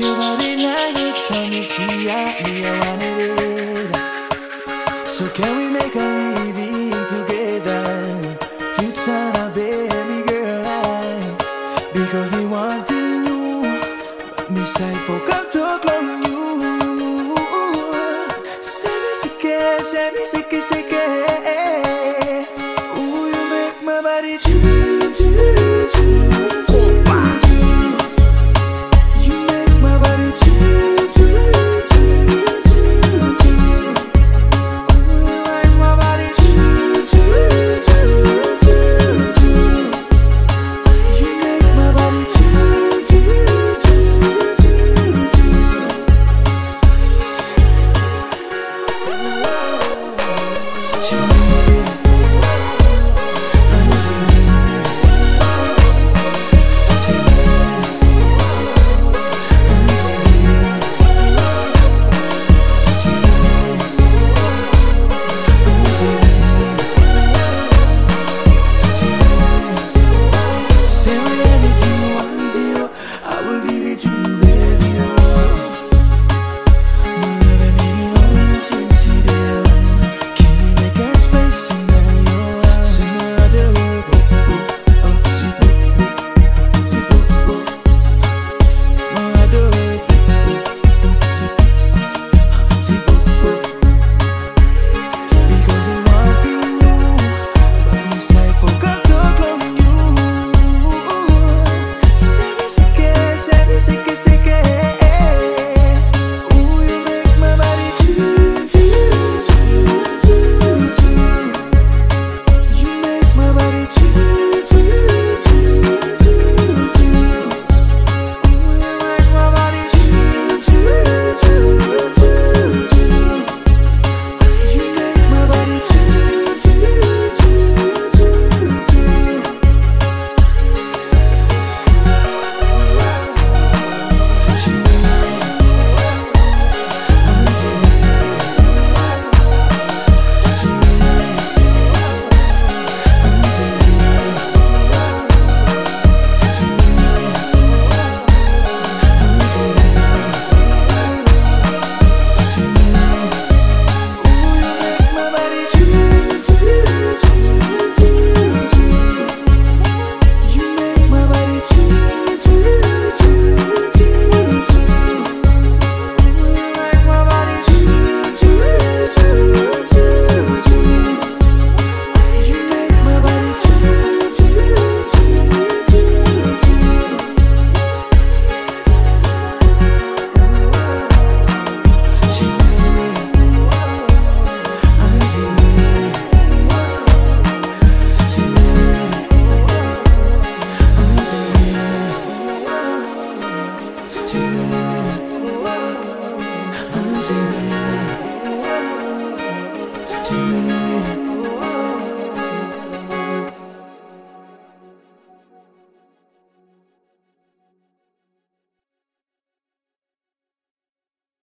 Your body language tell me see I, me I wanted it So can we make a living together? Future now baby girl I, Because me wanting you But me say for come talk on you. Say me sick, say me sick, sick Ooh you make my body choo you.